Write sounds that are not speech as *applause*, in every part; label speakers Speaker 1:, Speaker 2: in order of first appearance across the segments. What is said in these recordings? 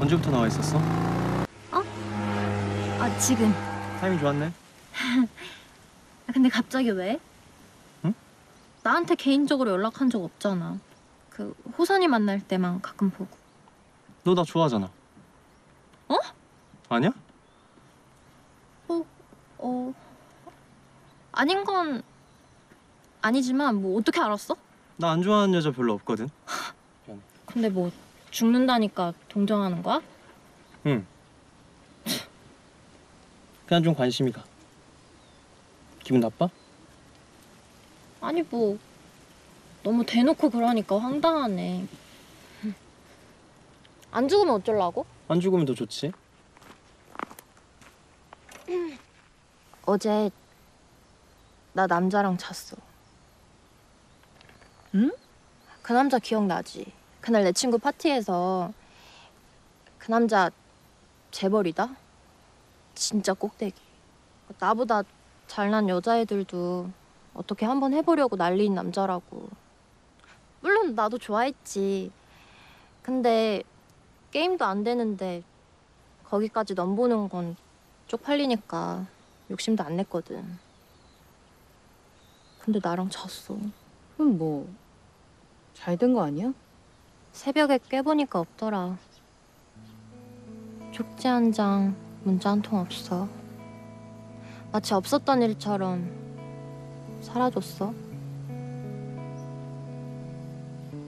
Speaker 1: 언제부터 나와 있었어?
Speaker 2: 아 지금.
Speaker 1: 타이밍 좋았네. *laughs*
Speaker 2: 아, 근데 갑자기 왜?
Speaker 1: 응?
Speaker 2: 나한테 개인적으로 연락한 적 없잖아. 그 호선이 만날 때만 가끔 보고.
Speaker 1: 너 나 좋아하잖아.
Speaker 2: 어?
Speaker 1: 아니야?
Speaker 2: 어 아닌 건 아니지만 뭐 어떻게 알았어?
Speaker 1: 나 안 좋아하는 여자 별로 없거든. *laughs*
Speaker 2: 근데 뭐 죽는다니까 동정하는 거야?
Speaker 1: 응. 그냥 좀 관심이 가. 기분 나빠?
Speaker 2: 아니 뭐 너무 대놓고 그러니까 황당하네. 안 죽으면 어쩌려고?
Speaker 1: 안 죽으면 더 좋지.
Speaker 2: 어제 나 남자랑 잤어.
Speaker 3: 응?
Speaker 2: 그 남자 기억나지? 그날 내 친구 파티에서 그 남자 재벌이다. 진짜 꼭대기. 나보다 잘난 여자애들도 어떻게 한번 해보려고 난리인 남자라고. 물론 나도 좋아했지. 근데 게임도 안 되는데 거기까지 넘보는 건 쪽팔리니까 욕심도 안 냈거든. 근데 나랑 잤어.
Speaker 3: 그럼 뭐 잘 된 거 아니야?
Speaker 2: 새벽에 깨보니까 없더라. 쪽지 한 장, 문자 한 통 없어. 마치 없었던 일처럼 사라졌어.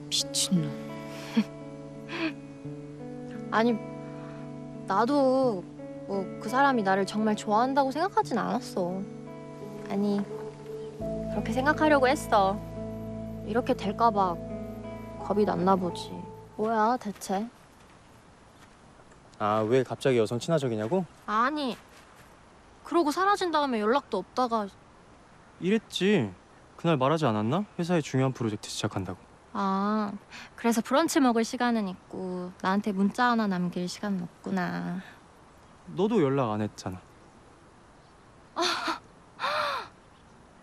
Speaker 3: 미친놈. *laughs*
Speaker 2: 아니, 나도 뭐 그 사람이 나를 정말 좋아한다고 생각하진 않았어. 아니, 그렇게 생각하려고 했어. 이렇게 될까봐 겁이 났나 보지. 뭐야, 대체?
Speaker 1: 아 왜 갑자기 여성 친화적이냐고?
Speaker 2: 아니, 그러고 사라진 다음에 연락도 없다가
Speaker 1: 이랬지. 그날 말하지 않았나? 회사에 중요한 프로젝트 시작한다고.
Speaker 2: 아, 그래서 브런치 먹을 시간은 있고 나한테 문자 하나 남길 시간은 없구나.
Speaker 1: 너도 연락 안 했잖아. *laughs*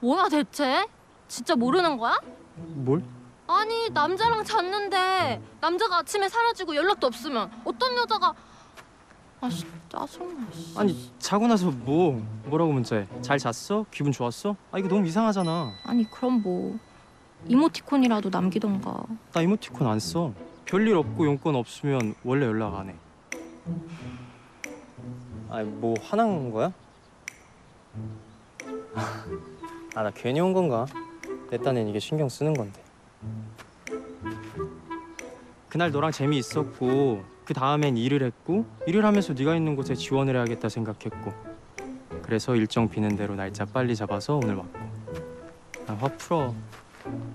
Speaker 2: 뭐야 대체? 진짜 모르는 거야?
Speaker 1: 뭘?
Speaker 2: 아니 남자랑 잤는데 남자가 아침에 사라지고 연락도 없으면 어떤 여자가 아씨 짜증나. 씨.
Speaker 1: 아니 자고 나서 뭐 뭐라고 문자해? 잘 잤어? 기분 좋았어? 아 이거 너무 이상하잖아.
Speaker 2: 아니 그럼 뭐 이모티콘이라도 남기던가.
Speaker 1: 나 이모티콘 안 써. 별일 없고 용건 없으면 원래 연락 안 해. 아니 뭐 화난 거야? *laughs* 아 나 괜히 온 건가? 내 딴엔 이게 신경 쓰는 건데. 그날 너랑 재미 있었고 그 다음엔 일을 했고 일을 하면서 네가 있는 곳에 지원을 해야겠다 생각했고 그래서 일정 비는 대로 날짜 빨리 잡아서 오늘 왔고 아, 화 풀어
Speaker 2: 응.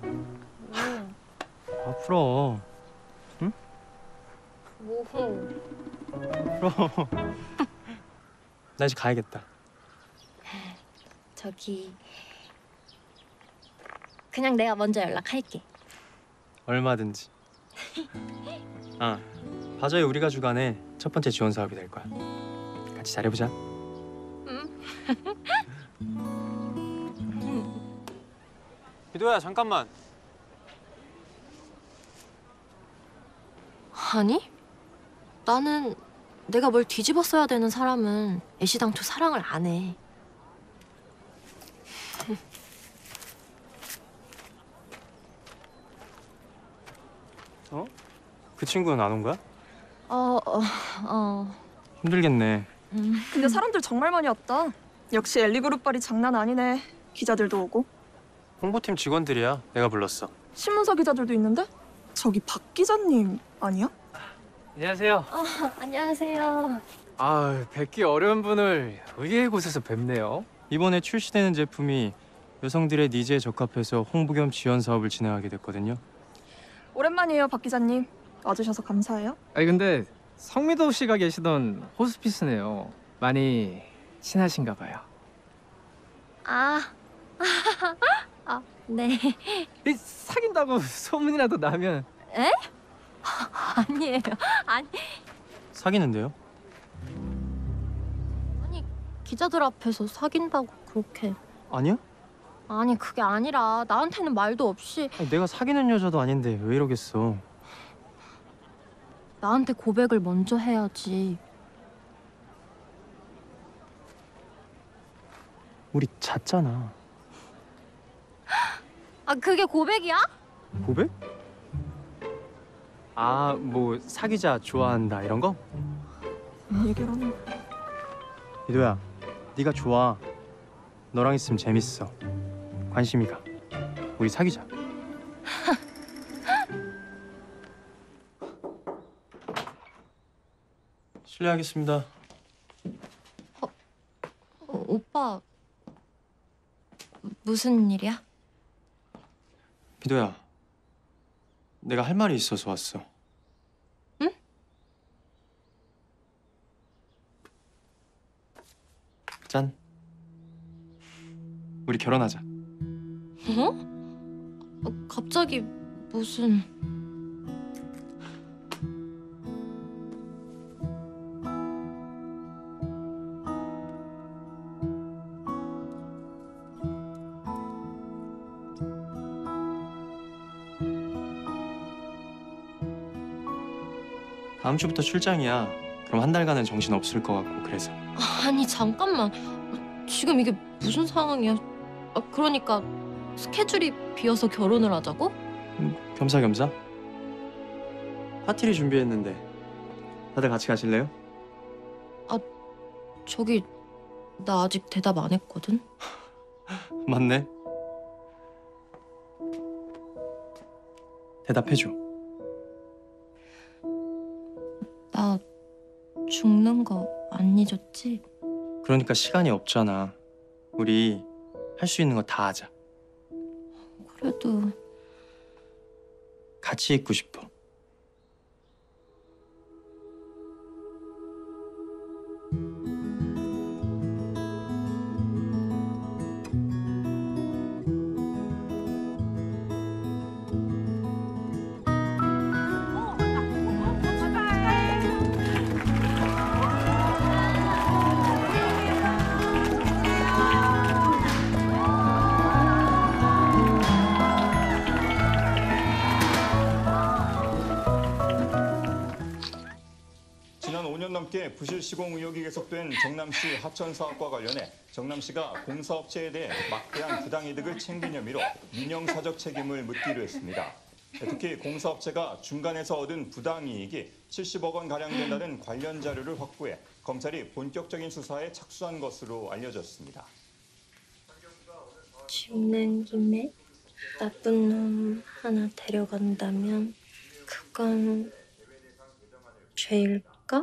Speaker 1: 화 풀어
Speaker 2: 뭐?
Speaker 1: 풀어 *laughs* 나 이제 가야겠다
Speaker 2: 저기 그냥 내가 먼저 연락할게.
Speaker 1: 얼마든지. *laughs* 아 바저에 우리가 주간에 첫 번째 지원 사업이 될 거야. 같이 잘해보자. *laughs* 비도야 잠깐만.
Speaker 2: 아니? 나는 내가 뭘 뒤집었어야 되는 사람은 애시당초 사랑을 안 해.
Speaker 1: 그 친구는 안 온 거야?
Speaker 2: 어, 어, 어.
Speaker 1: 힘들겠네
Speaker 2: 음.
Speaker 4: 근데 사람들 정말 많이 왔다. 역시 엘리그룹 발이 장난 아니네. 기자들도 오고
Speaker 1: 홍보팀 직원들이야 내가 불렀어
Speaker 4: 신문사 기자들도 있는데 저기 박 기자님 아니야?
Speaker 5: 안녕하세요.
Speaker 2: 안녕하세요.
Speaker 5: 아 뵙기 어려운 분을 의외의 곳에서 뵙네요.
Speaker 1: 이번에 출시되는 제품이 여성들의 니즈에 적합해서 홍보 겸 지원 사업을 진행하게 됐거든요
Speaker 4: 오랜만이에요, 박 기자님. 와주셔서 감사해요.
Speaker 5: 아니 근데 성미도 씨가 계시던 호스피스네요. 많이 친하신가 봐요.
Speaker 2: 아, *laughs* 아, 네.
Speaker 5: 이 사귄다고 *laughs* 소문이라도 나면 *laughs*
Speaker 2: 아니에요. 아니,
Speaker 1: 사귀는데요?
Speaker 2: 아니 기자들 앞에서 사귄다고 그렇게.
Speaker 1: 아니야?
Speaker 2: 아니 그게 아니라 나한테는 말도 없이
Speaker 1: 아니, 내가 사귀는 여자도 아닌데 왜 이러겠어
Speaker 2: 나한테 고백을 먼저 해야지.
Speaker 1: 우리 잤잖아.
Speaker 2: 아 그게 고백이야?
Speaker 1: 고백? 아, 뭐 사귀자 좋아한다 이런 거?
Speaker 4: 얘기를 하는
Speaker 1: 이도야, 네가 좋아. 너랑 있으면 재밌어. 관심이 가. 우리 사귀자. *laughs* 실례하겠습니다.
Speaker 2: 어, 오빠 무슨 일이야?
Speaker 1: 비도야, 내가 할 말이 있어서 왔어.
Speaker 2: 응?
Speaker 1: 짠. 우리 결혼하자.
Speaker 2: 어? 어, 갑자기 무슨?
Speaker 1: 다음 주부터 출장이야. 그럼 한 달간은 정신 없을 것 같고 그래서.
Speaker 2: 아니 잠깐만 지금 이게 무슨 상황이야? 아, 그러니까 스케줄이 비어서 결혼을 하자고?
Speaker 1: 음, 겸사겸사. 파티를 준비했는데 다들 같이 가실래요?
Speaker 2: 저기 나 아직 대답 안 했거든. *laughs*
Speaker 1: 맞네. 대답해줘.
Speaker 2: 나 죽는 거 안 잊었지?
Speaker 1: 그러니까 시간이 없잖아. 우리 할 수 있는 거 다 하자.
Speaker 2: 그래도
Speaker 1: 같이 있고 싶어.
Speaker 6: 5년 넘게 부실 시공 의혹이 계속된 정남시 하천 사업과 관련해 정남시가 공사업체에 대해 막대한 부당이득을 챙긴 혐의로 민영사적 책임을 묻기로 했습니다. 특히 공사업체가 중간에서 얻은 부당이익이 70억 원 가량 된다는 관련 자료를 확보해 검찰이 본격적인 수사에 착수한 것으로 알려졌습니다.
Speaker 2: 죽는 김에 나쁜 놈 하나 데려간다면 그건 죄일까?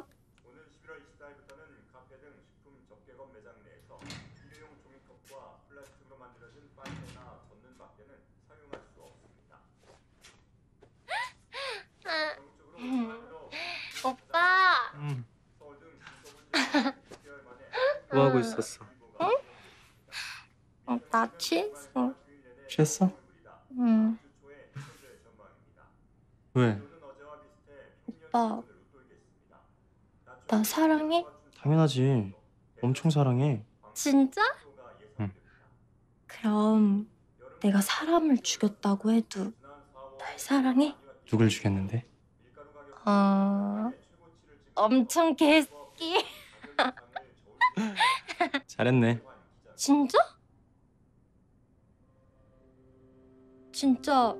Speaker 6: 오는 11월 24일부터는 카페 등 식품 접객업 매장 내에서 일회용 종이컵과 플라스틱으로 만들어진 빨대나 젓는 밖에는 사용할 수 없습니다.
Speaker 2: 오빠
Speaker 1: 응. 뭐 하고 있었어?
Speaker 2: 어, 나 취했어.
Speaker 1: 취했어?
Speaker 2: 응.
Speaker 1: 왜?
Speaker 2: 오빠 나 사랑해?
Speaker 1: 당연하지. 엄청 사랑해.
Speaker 2: 진짜?
Speaker 1: 응.
Speaker 2: 그럼 내가 사람을 죽였다고 해도 날 사랑해?
Speaker 1: 누굴 죽였는데?
Speaker 2: 어... 엄청 개새끼. *laughs*
Speaker 1: 잘했네.
Speaker 2: 진짜? 진짜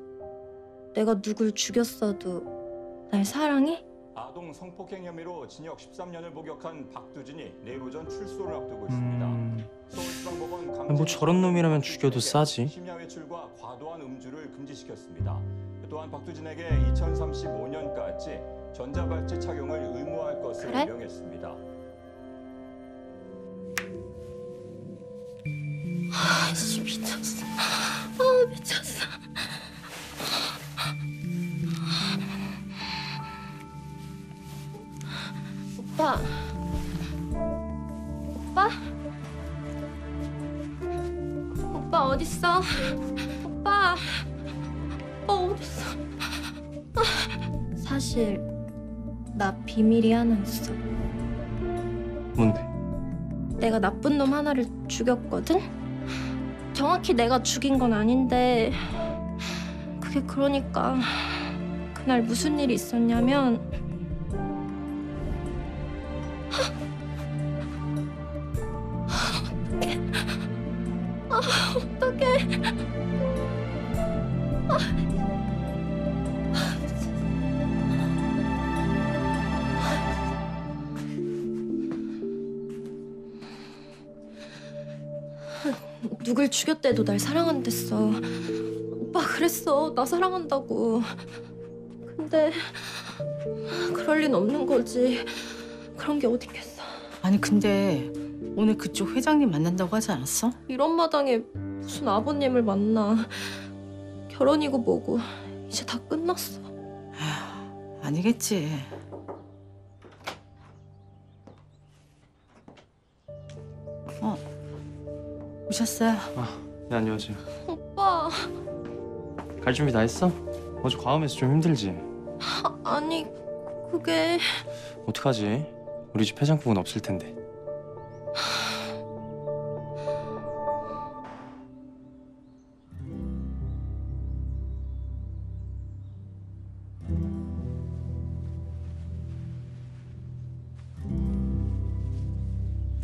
Speaker 2: 내가 누굴 죽였어도 날 사랑해?
Speaker 6: 아동 성폭행 혐의로 징역 13년을 복역한 박두진이 내일 오전 출소를 앞두고 있습니다.
Speaker 1: 음,
Speaker 6: 서울지방법원
Speaker 1: 뭐 저런 놈이라면 죽여도 싸지.
Speaker 6: 심야 외출과 과도한 음주를 금지시켰습니다. 또한 박두진에게 2035년까지 전자발찌 착용을 의무화할 것을
Speaker 2: 그래?
Speaker 6: 명했습니다.
Speaker 2: 아씨 미쳤어. 아 미쳤어. 오빠. 오빠? 오빠 어딨어? 오빠. 오빠 어딨어? 아, 사실 나 비밀이 하나 있어.
Speaker 1: 뭔데?
Speaker 2: 내가 나쁜 놈 하나를 죽였거든? 정확히 내가 죽인 건 아닌데 그게 그러니까 그날 무슨 일이 있었냐면 누굴 죽였대도 날 사랑한댔어. 오빠 그랬어. 나 사랑한다고. 근데 그럴 린 없는 거지. 그런 게 어딨겠어.
Speaker 3: 아니 근데 오늘 그쪽 회장님 만난다고 하지 않았어?
Speaker 2: 이런 마당에 무슨 아버님을 만나. 결혼이고 뭐고 이제 다 끝났어.
Speaker 3: 아니겠지. 어, 오셨어요?
Speaker 1: 네 안녕하세요.
Speaker 2: 오빠
Speaker 1: 갈 준비 다 했어? 어제 과음해서 좀 힘들지?
Speaker 2: 아니 그게
Speaker 1: 어떡하지? 우리 집 해장국은 없을 텐데.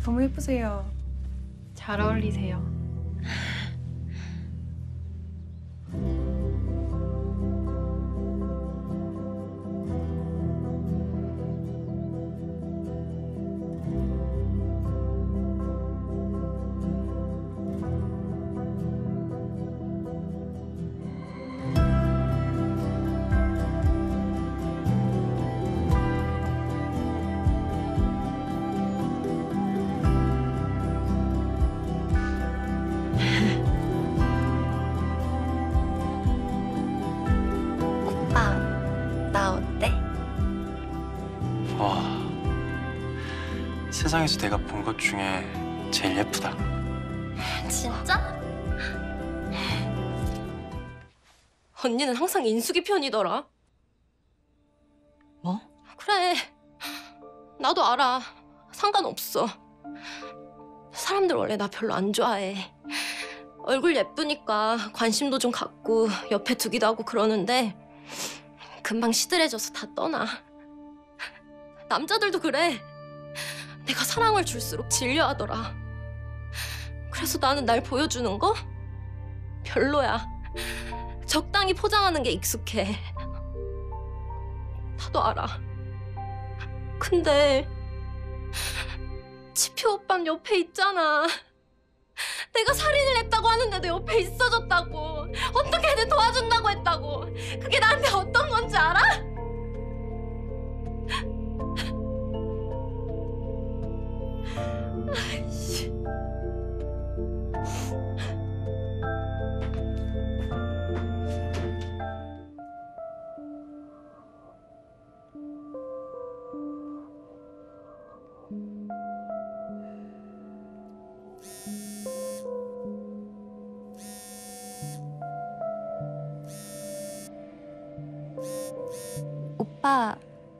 Speaker 4: 너무 예쁘세요.
Speaker 7: 잘 어울리세요.
Speaker 1: 와 세상에서 내가 본 것 중에 제일 예쁘다.
Speaker 2: 진짜? 언니는 항상 인숙이 편이더라.
Speaker 3: 뭐?
Speaker 2: 그래. 나도 알아. 상관없어. 사람들 원래 나 별로 안 좋아해. 얼굴 예쁘니까 관심도 좀 갖고 옆에 두기도 하고 그러는데 금방 시들해져서 다 떠나. 남자들도 그래. 내가 사랑을 줄수록 질려하더라. 그래서 나는 날 보여주는 거 별로야. 적당히 포장하는 게 익숙해. 나도 알아. 근데 지표 오빠 옆에 있잖아. 내가 살인을 했다고 하는데도 옆에 있어줬다고. 어떻게든 도와준다고 했다고. 그게 나한테 어떤 건지 알아? 아이씨. 오빠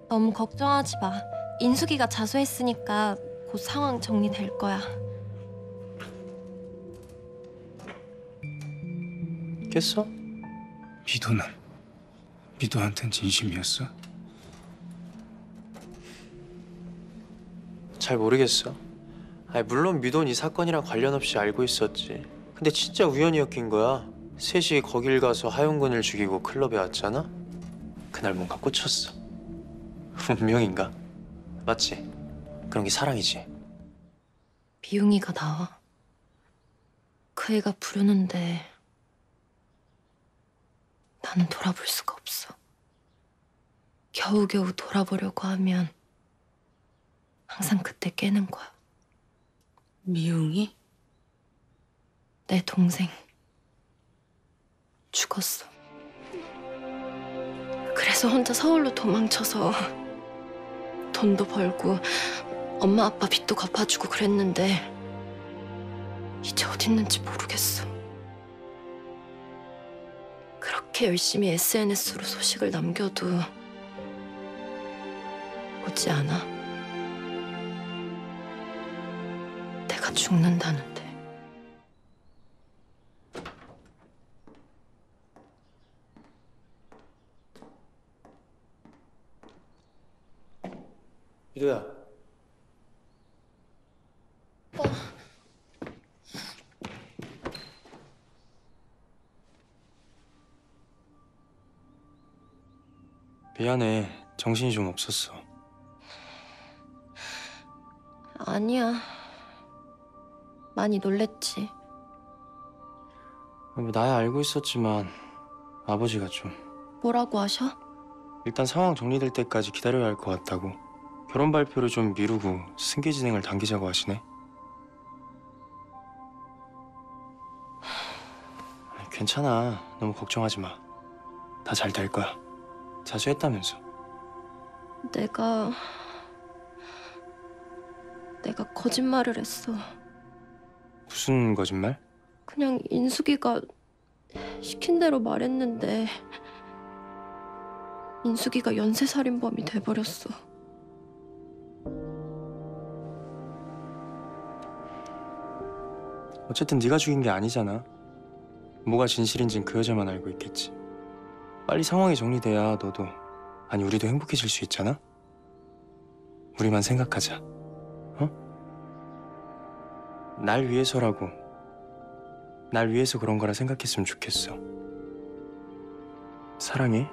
Speaker 2: 너무 걱정하지 마. 인숙이가 자수했으니까 곧 상황 정리될 거야.
Speaker 1: 깼어?
Speaker 8: 미도는 미도한텐 진심이었어?
Speaker 1: 잘 모르겠어. 아니 물론 미돈 이 사건이랑 관련 없이 알고 있었지. 근데 진짜 우연히 엮인 거야. 셋이 거길 가서 하용근을 죽이고 클럽에 왔잖아. 그날 뭔가 꽂혔어. *laughs* 운명인가? 맞지? 그런 게 사랑이지.
Speaker 2: 미웅이가 나와. 그 애가 부르는데 나는 돌아볼 수가 없어. 겨우겨우 돌아보려고 하면 항상 그때 깨는 거야.
Speaker 3: 미웅이?
Speaker 2: 내 동생 죽었어. 그래서 혼자 서울로 도망쳐서 돈도 벌고 엄마 아빠 빚도 갚아주고 그랬는데 이제 어디 있는지 모르겠어. 그렇게 열심히 SNS로 소식을 남겨도 오지 않아. 내가 죽는다는데.
Speaker 1: 미도야. 미안해. 정신이 좀 없었어.
Speaker 2: 아니야. 많이 놀랬지.
Speaker 1: 뭐 나야 알고 있었지만 아버지가 좀
Speaker 2: 뭐라고 하셔?
Speaker 1: 일단 상황 정리될 때까지 기다려야 할 것 같다고 결혼 발표를 좀 미루고 승계 진행을 당기자고 하시네. 괜찮아. 너무 걱정하지 마. 다 잘 될 거야. 자수했다면서.
Speaker 2: 내가 내가 거짓말을 했어.
Speaker 1: 무슨 거짓말?
Speaker 2: 그냥 인숙이가 시킨 대로 말했는데 인숙이가 연쇄살인범이 돼버렸어.
Speaker 1: 어쨌든 네가 죽인 게 아니잖아. 뭐가 진실인진 그 여자만 알고 있겠지. 빨리 상황이 정리돼야 너도 아니 우리도 행복해질 수 있잖아. 우리만 생각하자. 어? 날 위해서라고. 날 위해서 그런 거라 생각했으면 좋겠어. 사랑해.